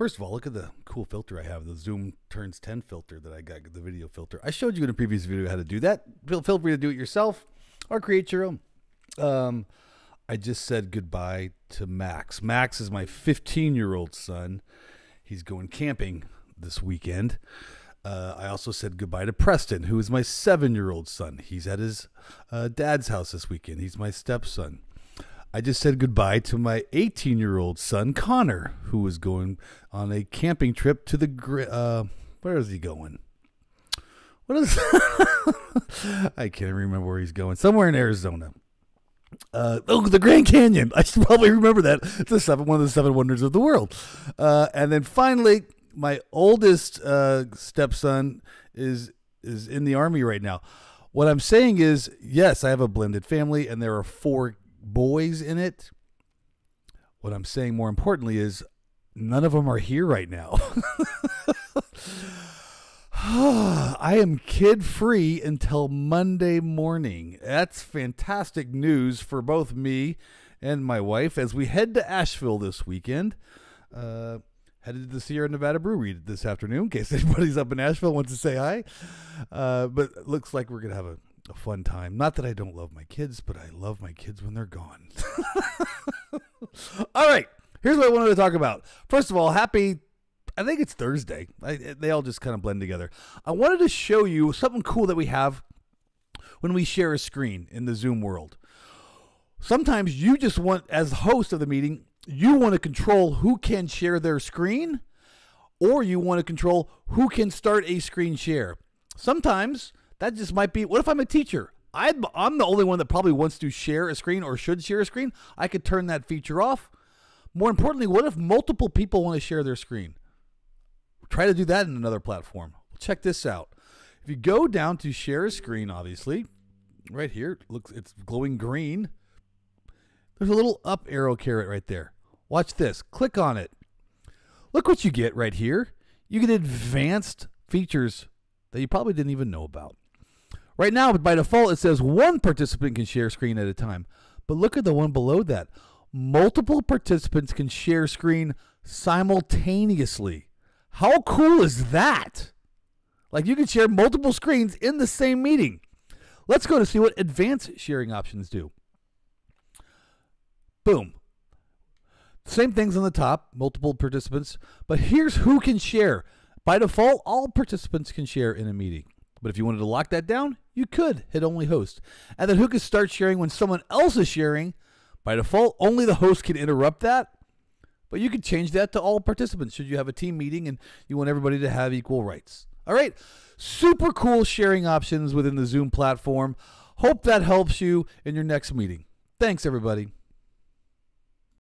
First of all, look at the cool filter I have, the Zoom turns 10 filter that I got, the video filter. I showed you in a previous video how to do that. Feel, feel free to do it yourself or create your own. Um, I just said goodbye to Max. Max is my 15 year old son. He's going camping this weekend. Uh, I also said goodbye to Preston, who is my seven year old son. He's at his uh, dad's house this weekend. He's my stepson. I just said goodbye to my 18 year old son, Connor, who is going on a camping trip to the. Uh, where is he going? What is. I can't remember where he's going. Somewhere in Arizona. Uh, oh, the Grand Canyon. I should probably remember that. It's the seven, one of the seven wonders of the world. Uh, and then finally, my oldest uh, stepson is is in the army right now. What I'm saying is, yes, I have a blended family, and there are four boys in it. What I'm saying more importantly is, none of them are here right now. I am kid free until Monday morning. That's fantastic news for both me and my wife as we head to Asheville this weekend. Uh, headed to the Sierra Nevada Brewery this afternoon in case anybody's up in Asheville wants to say hi. Uh, but looks like we're going to have a, a fun time. Not that I don't love my kids, but I love my kids when they're gone. all right. Here's what I wanted to talk about. First of all, happy I think it's Thursday. I, they all just kind of blend together. I wanted to show you something cool that we have when we share a screen in the Zoom world. Sometimes you just want, as host of the meeting, you want to control who can share their screen, or you want to control who can start a screen share. Sometimes that just might be. What if I'm a teacher? I'm, I'm the only one that probably wants to share a screen or should share a screen. I could turn that feature off. More importantly, what if multiple people want to share their screen? Try to do that in another platform. Check this out. If you go down to share a screen, obviously, right here, looks it's glowing green. There's a little up arrow caret right there. Watch this. Click on it. Look what you get right here. You get advanced features that you probably didn't even know about. Right now, by default, it says one participant can share screen at a time. But look at the one below that. Multiple participants can share screen simultaneously. How cool is that? Like you can share multiple screens in the same meeting. Let's go to see what advanced sharing options do. Boom. Same things on the top, multiple participants, but here's who can share. By default, all participants can share in a meeting. But if you wanted to lock that down, you could hit only host. And then who can start sharing when someone else is sharing? By default, only the host can interrupt that. But you could change that to all participants should you have a team meeting and you want everybody to have equal rights. All right. Super cool sharing options within the Zoom platform. Hope that helps you in your next meeting. Thanks, everybody.